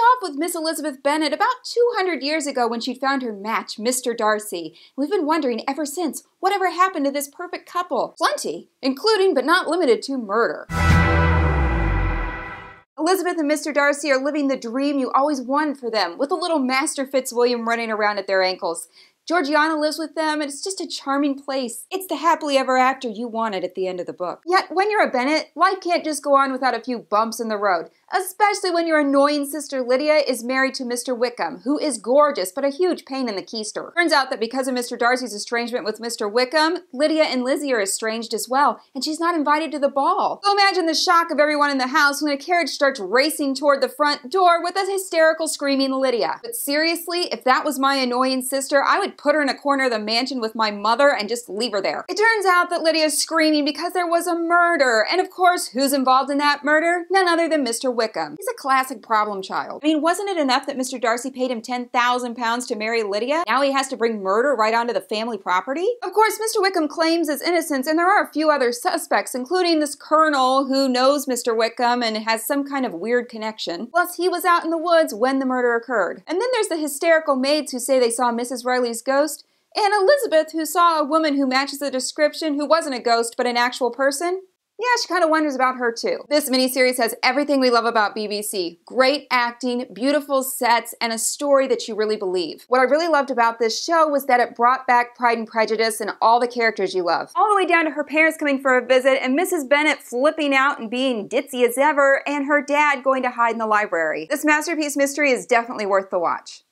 off with Miss Elizabeth Bennet about 200 years ago when she'd found her match, Mr. Darcy. We've been wondering ever since whatever happened to this perfect couple. Plenty, including but not limited to murder. Elizabeth and Mr. Darcy are living the dream you always wanted for them, with a little Master Fitzwilliam running around at their ankles. Georgiana lives with them, and it's just a charming place. It's the happily ever after you wanted at the end of the book. Yet, when you're a Bennet, life can't just go on without a few bumps in the road especially when your annoying sister Lydia is married to Mr. Wickham, who is gorgeous but a huge pain in the keister. Turns out that because of Mr. Darcy's estrangement with Mr. Wickham, Lydia and Lizzie are estranged as well, and she's not invited to the ball. So imagine the shock of everyone in the house when a carriage starts racing toward the front door with a hysterical screaming Lydia. But seriously, if that was my annoying sister, I would put her in a corner of the mansion with my mother and just leave her there. It turns out that Lydia's screaming because there was a murder, and of course, who's involved in that murder? None other than Mr. Wickham. He's a classic problem child. I mean, wasn't it enough that Mr. Darcy paid him 10,000 pounds to marry Lydia? Now he has to bring murder right onto the family property? Of course, Mr. Wickham claims his innocence, and there are a few other suspects, including this colonel who knows Mr. Wickham and has some kind of weird connection. Plus, he was out in the woods when the murder occurred. And then there's the hysterical maids who say they saw Mrs. Riley's ghost, and Elizabeth, who saw a woman who matches the description, who wasn't a ghost but an actual person yeah, she kind of wonders about her too. This miniseries has everything we love about BBC. Great acting, beautiful sets, and a story that you really believe. What I really loved about this show was that it brought back Pride and Prejudice and all the characters you love. All the way down to her parents coming for a visit and Mrs. Bennet flipping out and being ditzy as ever, and her dad going to hide in the library. This masterpiece mystery is definitely worth the watch.